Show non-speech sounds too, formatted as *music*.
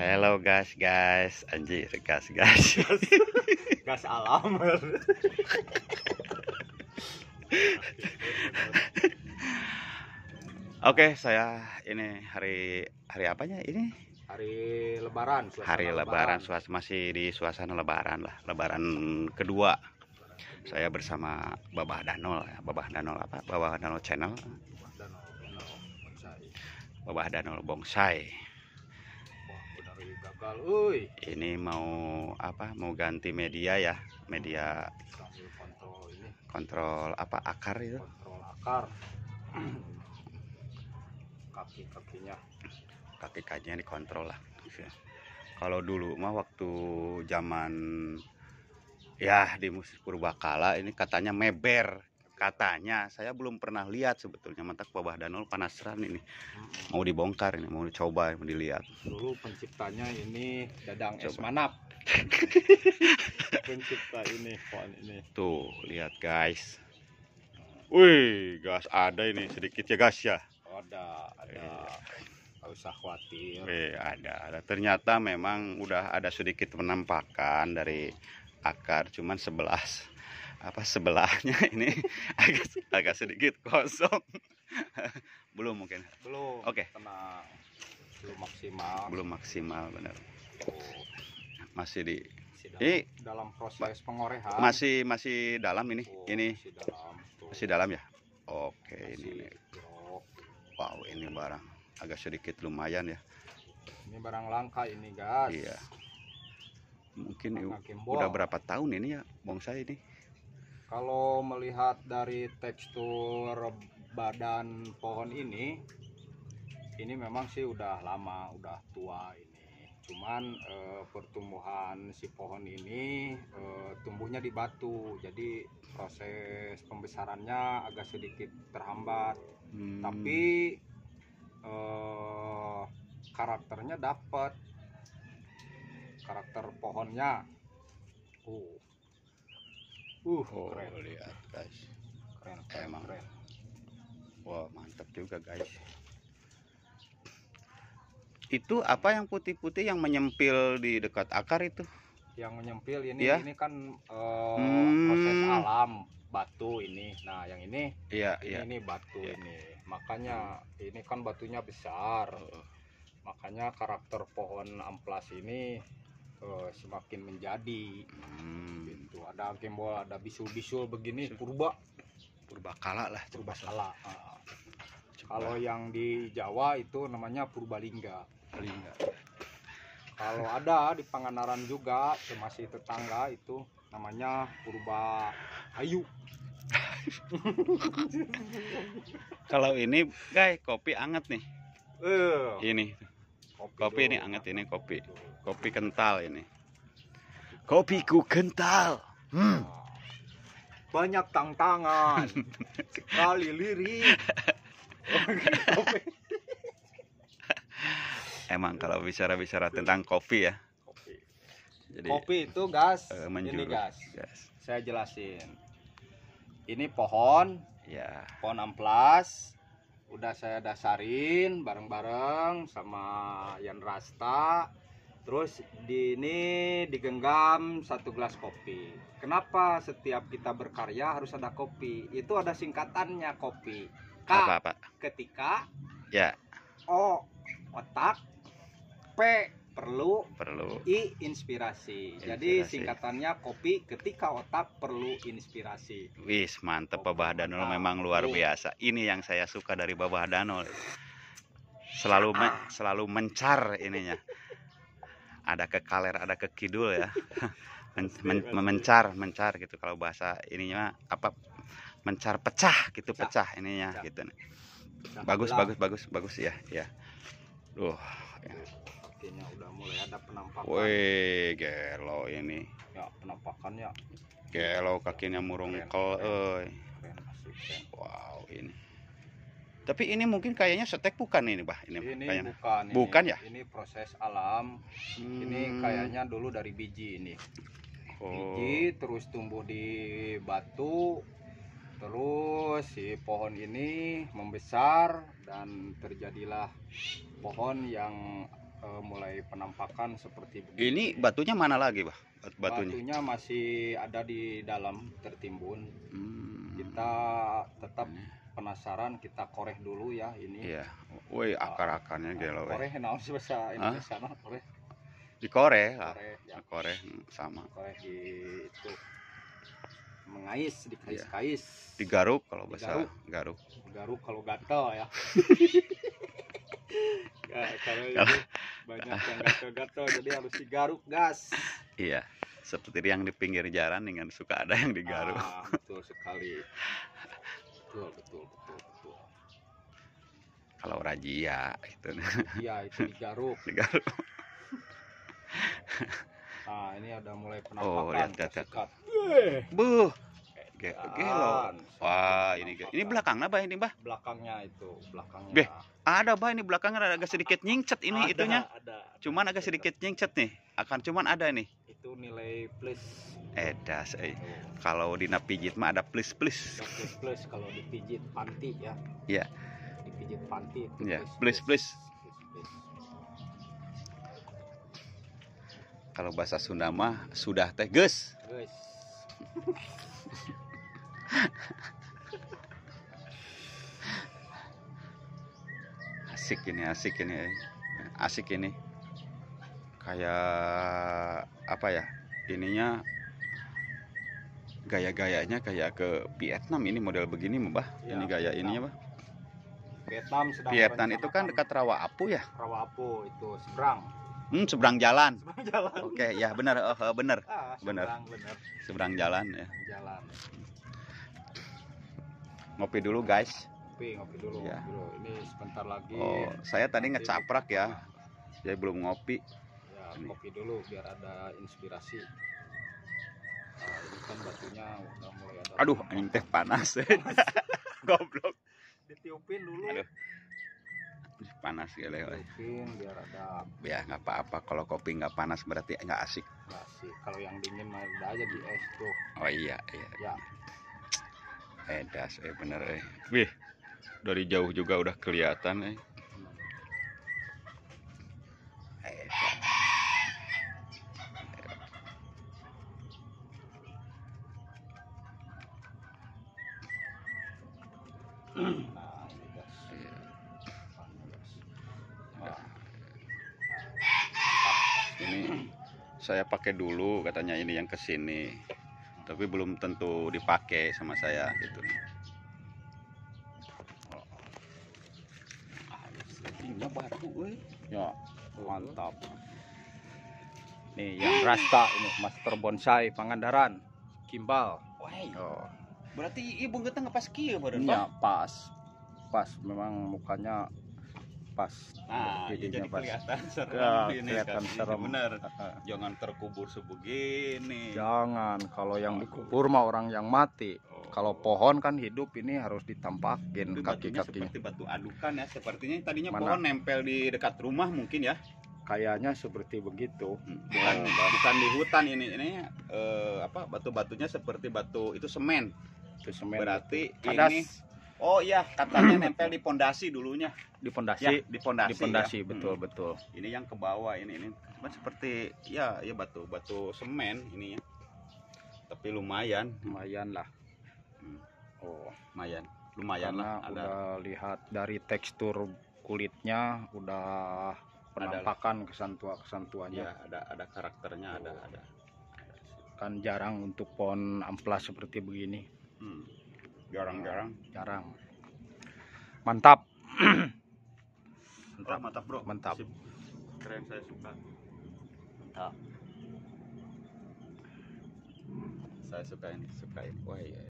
Hello guys, guys, anjir gas guys. gas alam Oke, saya ini hari hari apanya ini? hari lebaran suasana Hari lebaran, suas masih di suasana lebaran lah, lebaran kedua. Saya bersama Babah Danol ya, Babah Danol apa? Babah Danol channel. Babah Danol Bongsai. wah benar gagal uy Ini mau apa? Mau ganti media ya, media kontrol ini. kontrol apa? Akar itu? kontrol akar. Kaki kakinya kaki kakinya dikontrol lah. Kalau dulu mah waktu zaman ya di musik purbakala ini katanya meber katanya saya belum pernah lihat sebetulnya mantak babah danol panasran ini. Mau dibongkar ini mau dicoba mau dilihat. Dulu penciptanya ini dadang es Coba. manap. *laughs* Pencipta ini pohon ini. Tuh lihat guys. Wih gas ada ini sedikit ya gas ya? Ada ada. Nggak usah khawatir. Wih, ada ada. Ternyata memang udah ada sedikit penampakan dari akar cuman sebelas apa sebelahnya *laughs* ini agak agak sedikit kosong. *laughs* Belum mungkin. Belum. Oke. tenang belum maksimal. Belum maksimal benar. Tuh, masih di masih dalam, Ini dalam proses pengorehan. masih masih dalam ini Tuh, ini. masih dalam tuh. masih dalam ya? Oke ini Masih nih. grok. wow ini barang agak sedikit lumayan ya. Ini barang langka ini guys. Iya. Mungkin udah berapa tahun ini ya bonsai ini kalau melihat dari tekstur badan pohon ini ini memang sih udah lama udah tua ini. Cuman eh, pertumbuhan si pohon ini eh, tumbuhnya di batu. Jadi proses pembesarannya agak sedikit terhambat. Hmm, tapi eh, karakternya dapat karakter pohonnya uh oh keren lihat guys keren keren, Emang. keren. Wah mantap juga guys. Itu apa yang putih-putih yang menyempil di dekat akar itu? yang menyempil ini Iya. ini kan eh, Hmm. proses alam batu ini nah yang ini Iya ini, iya. ini batu Iya. ini makanya ini kan batunya besar makanya karakter pohon amplas ini eh, semakin menjadi. Hmm, gitu. Ada gembol ada bisul-bisul begini purba. Purbakala lah purba Ah. coba. kalau yang di Jawa itu namanya purbalingga enggak. kalau ada di Pangandaran juga masih tetangga itu namanya purba ayu. *laughs* Kalau ini guys kopi anget nih. eh. Ini kopi ini anget ini kopi. Kopi kental ini. Kopiku kental. Hmm. banyak tantangan *laughs* sekali lirik *laughs* Emang kalau bicara-bicara tentang kopi ya. kopi Jadi kopi itu gas eh, ini gas Guys. saya jelasin ini pohon Ya. pohon amplas udah saya dasarin bareng-bareng sama Yan Rasta. Terus di ini digenggam satu gelas kopi. Kenapa setiap kita berkarya harus ada kopi? Itu ada singkatannya kopi. K Apa-apa? ketika Ya, O otak P perlu perlu I inspirasi. Jadi Inspirasi. singkatannya kopi ketika otak perlu inspirasi. Wis mantep Danol mantap. memang luar Tuh. biasa. Ini yang saya suka dari Babah Danol. Selalu men- selalu mencar ininya. Ada ke kaler, ada ke kidul ya. *laughs* Men- men- mencar, mencar gitu kalau bahasa ininya apa? Mencar pecah gitu, Pecah. pecah ininya Pecah. gitu. Bagus, bagus, bagus, bagus ya, ya. Duh, Kakinya udah mulai ada penampakan. wih, gelo ini. Ya, penampakannya Gelo kakinya murungkel, keren. Wow, ini. Tapi ini mungkin kayaknya setek bukan ini, Bah? Ini, Ini kayaknya. bukan ini. Bukan ya? Ini proses alam. Ini Hmm. kayaknya dulu dari biji ini. Oh. Biji terus tumbuh di batu. Terus si pohon ini membesar dan terjadilah pohon yang eh, mulai penampakan seperti begini. Ini batunya mana lagi, Bah? Bat- Batunya. Batunya masih ada di dalam tertimbun. Hmm. Kita tetap penasaran, kita koreh dulu ya ini. Iya. Woi, akar-akarnya gelo. weh. Koreh naon sih bahasa Indonesia nah, koreh. Di Kore lah. Koreh ya. Kore hmm, sama. Koreh di itu mengais, dikais-kais. Digaruk kalau bahasa Digaruk. garuk. garuk kalau gatel ya. *laughs* kalau ini banyak yang gatel-gatel jadi harus digaruk gas. Iya. Seperti yang di pinggir jalan dengan suka ada yang digaruk. Ah, betul sekali. Betul, betul, betul, betul. Kalau razia itu Iya, itu digaruk. digaruk. Nah, ini ada mulai Oh, penampakan. lihat, lihat, lihat. tersikat. Buh. Ge- Dan Gelo. sampai Wah, ini penampakan. ini belakangnya bah ini bah. belakangnya itu, belakangnya. Beh, Ada bah ini belakangnya ada agak sedikit nyingcet ini Ada, itunya. Ada, ada. Cuman agak sedikit nyingcet nih. Akan cuman ada nih. Itu nilai plus. Edas, eh. Kalau dina pijit mah ada plus plus. Plus plus kalau dipijit panti ya. Iya. Dipijit panti itu Iya, plus plus. Kalau bahasa Sunda mah sudah teh geus. Guys. *laughs* *laughs* Asik ini, asik ini. Asik ini. Kayak apa ya? Ininya gaya-gayanya kayak ke Vietnam ini model begini Mbah. Iya, ini gaya Vietnam. ininya, Bah. Vietnam sedang Vietnam itu kan dekat Rawa Apu ya? Rawapo itu seberang. Hmm, seberang jalan. Seberang jalan. Oke, ya benar, oh, oh, benar. Ah, bener Seberang jalan ya. jalan. Ngopi dulu, guys. Ngopi, ngopi dulu, ngopi dulu. Ini sebentar lagi. Oh, saya tadi ngecaprak ya. Saya belum ngopi. Ya, Ini. kopi dulu biar ada inspirasi. Nah, ini kan batunya udah mulai ada. Aduh, anjing teh panas. *laughs* Goblok. Ditiupin dulu. Aduh. Panas ya. Ditiupin biar ada Ya nggak apa-apa. Kalau kopi nggak panas berarti nggak asik. nasi. Kalau yang dingin mah udah aja di es tuh. Oh iya, iya. Ya, Eh, das, eh bener eh. Wih, dari jauh juga udah kelihatan eh. Ini saya pakai dulu katanya ini yang ke sini. Tapi belum tentu dipakai sama saya gitu. Eh. Ya, mantap. Nih yang rasta ini Master Bonsai Pangandaran. Kimbal. Oh, berarti ibu kita nggak pas kia badan ya pas. Pas memang mukanya pas. Nah, ya jadi pas. kelihatan *laughs* serem Ya, ini kelihatan kan. serem. Bener. Heeh. Jangan terkubur sebegini. Jangan kalau yang dikubur mah orang yang mati. Oh. Kalau pohon kan hidup ini harus ditampakin batunya kaki-kakinya. seperti batu adukan ya. Sepertinya tadinya Mana? pohon nempel di dekat rumah mungkin ya. Kayaknya seperti begitu. Bukan bukan di hutan ini. Ini eh, apa batu-batunya seperti batu itu semen. Itu semen Berarti Kadas ini Oh iya, katanya nempel di pondasi dulunya. di pondasi. Ya, di pondasi. di pondasi ya. betul Hmm. betul. Ini yang ke bawah ini ini cuma seperti ya ya batu batu semen ini ya. Tapi lumayan, Lumayan lah. Hmm. Oh, lumayan. Lumayan karena lah ada. udah lihat dari tekstur kulitnya udah penampakan kesantua kesantuannya Ya, ada ada karakternya ada ada. kan jarang untuk pohon amplas seperti begini Hmm. Jarang-jarang. jarang mantap Mantap, mantap, Bro. Mantap. Sip. Keren saya suka. Mantap. Saya suka ini, suka ini. Wah, iya.